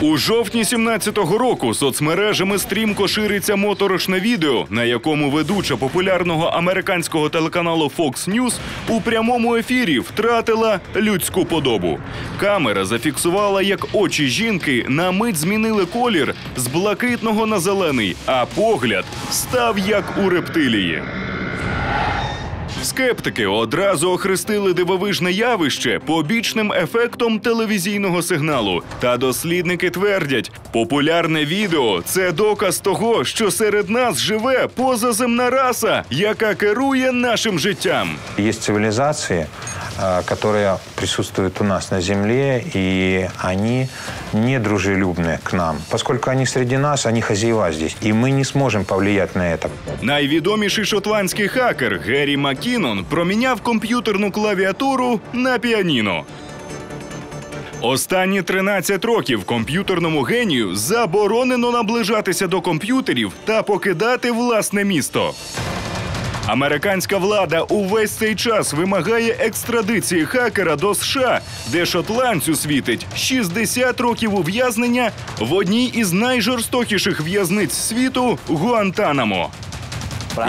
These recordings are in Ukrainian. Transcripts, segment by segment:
У жовтні 17-го року соцмережами стрімко шириться моторошне відео, на якому ведуча популярного американського телеканалу Fox News у прямому ефірі втратила людську подобу. Камера зафіксувала, як очі жінки на мить змінили колір з блакитного на зелений, а погляд став як у рептилії. Скептики одразу охрестили дивовижне явище побічним ефектом телевізійного сигналу. Та дослідники твердять, популярне відео це доказ того, що серед нас живе позаземна раса, яка керує нашим життям. Є цивилизации, э, которые присутствуют у нас на Земле, и они не дружелюбны к нам. Поскольку они среди нас, они хозяева здесь, и мы не сможем повлиять на это. Найвідоміший шотландський хакер Геррі Маккінон проміняв комп'ютерну клавіатуру на піаніно. Останні 13 років комп'ютерному генію заборонено наближатися до комп'ютерів та покидати власне місто. Американська влада увесь цей час вимагає екстрадиції хакера до США, де шотландцю світить 60 років ув'язнення в одній із найжорстокіших в'язниць світу Гуантанамо.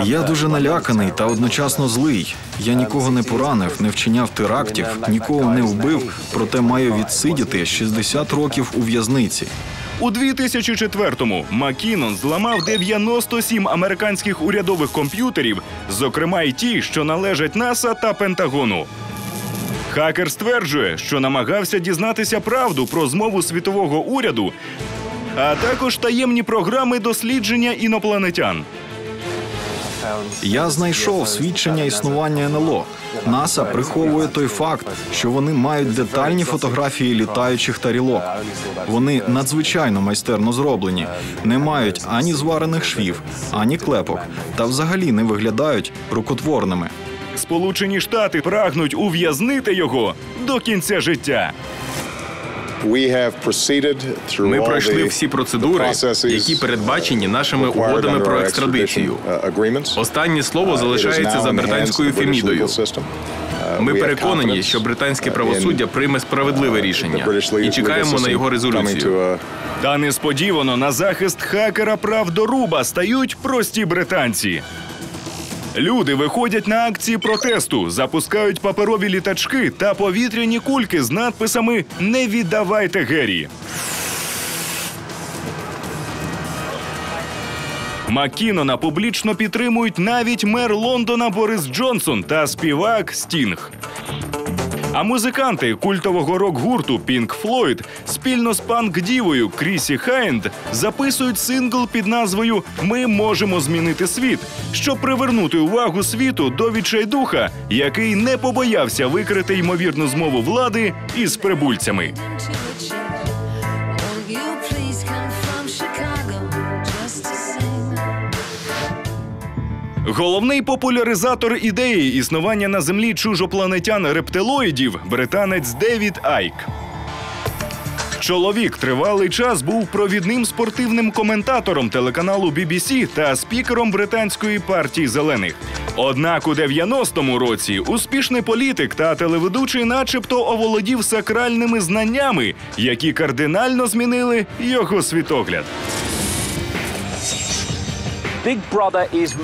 Я дуже наляканий та одночасно злий. Я нікого не поранив, не вчиняв терактів, нікого не вбив, проте маю відсидіти 60 років у в'язниці. У 2004-му Макінон зламав 97 американських урядових комп'ютерів, зокрема й ті, що належать НАСА та Пентагону. Хакер стверджує, що намагався дізнатися правду про змову світового уряду, а також таємні програми дослідження інопланетян. Я знайшов свідчення існування НЛО. НАСА приховує той факт, що вони мають детальні фотографії літаючих тарілок. Вони надзвичайно майстерно зроблені, не мають ані зварених швів, ані клепок, та взагалі не виглядають рукотворними. Сполучені Штати прагнуть ув'язнити його до кінця життя. Ми пройшли всі процедури, які передбачені нашими угодами про екстрадицію. Останнє слово залишається за британською фемідою. Ми переконані, що британське правосуддя прийме справедливе рішення і чекаємо на його резолюцію. Та несподівано на захист хакера правдоруба стають прості британці. Люди виходять на акції протесту, запускають паперові літачки та повітряні кульки з надписами Не віддавайте Геррі. Макінона публічно підтримують навіть мер Лондона Борис Джонсон та співак Стінг. А музиканти культового рок-гурту Pink Floyd спільно з панк-дівою Крісі Хайнд записують сингл під назвою Ми можемо змінити світ, щоб привернути увагу світу до відчайдуха, який не побоявся викрити ймовірну змову влади із прибульцями. Головний популяризатор ідеї існування на землі чужопланетян рептилоїдів британець Девід Айк. Чоловік тривалий час був провідним спортивним коментатором телеканалу BBC та спікером британської партії зелених. Однак у 90-му році успішний політик та телеведучий, начебто, оволодів сакральними знаннями, які кардинально змінили його світогляд.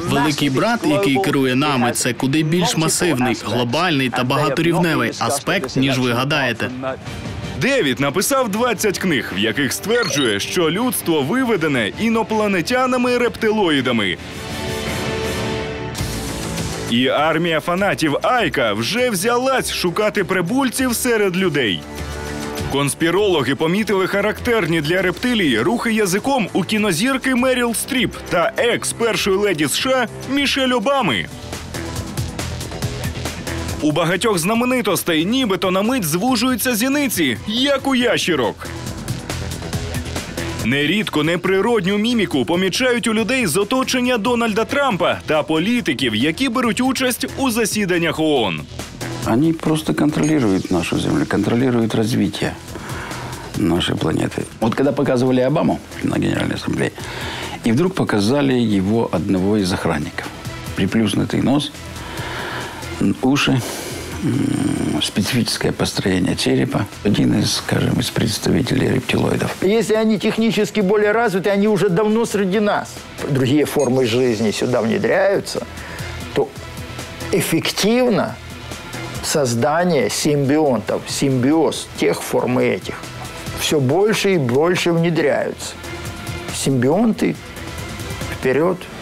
Великий брат, який керує нами, це куди більш масивний, глобальний та багаторівневий аспект, ніж ви гадаєте. Девід написав 20 книг, в яких стверджує, що людство виведене інопланетянами-рептилоїдами. І армія фанатів Айка вже взялась шукати прибульців серед людей. Конспірологи помітили характерні для рептилії рухи язиком у кінозірки Меріл Стріп та екс першої леді США Мішель Обами. У багатьох знаменитостей нібито на мить звужуються зіниці, як у ящірок. Нерідко неприродню міміку помічають у людей з оточення Дональда Трампа та політиків, які беруть участь у засіданнях ООН. Они просто контролируют нашу Землю, контролируют развитие нашей планеты. Вот когда показывали Обаму на Генеральной Ассамблее, и вдруг показали его одного из охранников. Приплюснутый нос, уши, специфическое построение черепа. Один из, скажем, из представителей рептилоидов. Если они технически более развиты, они уже давно среди нас. Другие формы жизни сюда внедряются, то эффективно создание симбионтов, симбиоз тех форм и этих все больше и больше внедряются. Симбионты вперед –